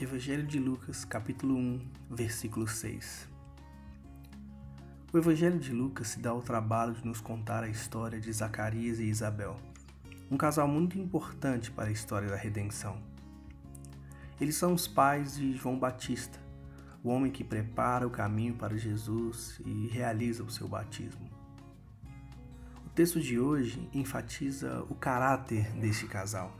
Evangelho de Lucas, capítulo 1, versículo 6. O Evangelho de Lucas se dá o trabalho de nos contar a história de Zacarias e Isabel, um casal muito importante para a história da redenção. Eles são os pais de João Batista, o homem que prepara o caminho para Jesus e realiza o seu batismo. O texto de hoje enfatiza o caráter deste casal.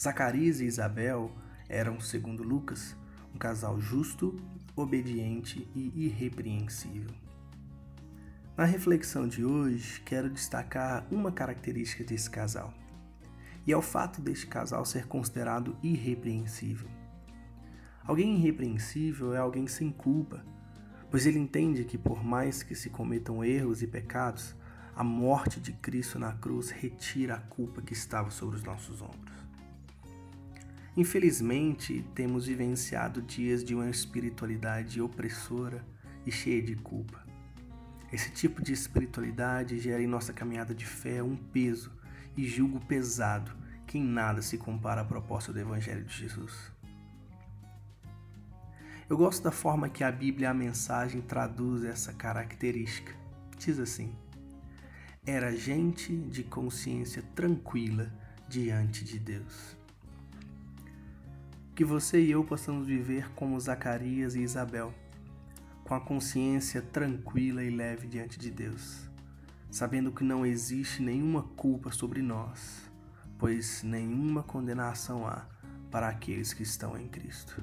Zacarias e Isabel eram, segundo Lucas, um casal justo, obediente e irrepreensível. Na reflexão de hoje, quero destacar uma característica desse casal, e é o fato deste casal ser considerado irrepreensível. Alguém irrepreensível é alguém sem culpa, pois ele entende que, por mais que se cometam erros e pecados, a morte de Cristo na cruz retira a culpa que estava sobre os nossos ombros. Infelizmente, temos vivenciado dias de uma espiritualidade opressora e cheia de culpa. Esse tipo de espiritualidade gera em nossa caminhada de fé um peso e julgo pesado que em nada se compara à proposta do Evangelho de Jesus. Eu gosto da forma que a Bíblia, a mensagem, traduz essa característica. Diz assim: Era gente de consciência tranquila diante de Deus que você e eu possamos viver como Zacarias e Isabel, com a consciência tranquila e leve diante de Deus, sabendo que não existe nenhuma culpa sobre nós, pois nenhuma condenação há para aqueles que estão em Cristo.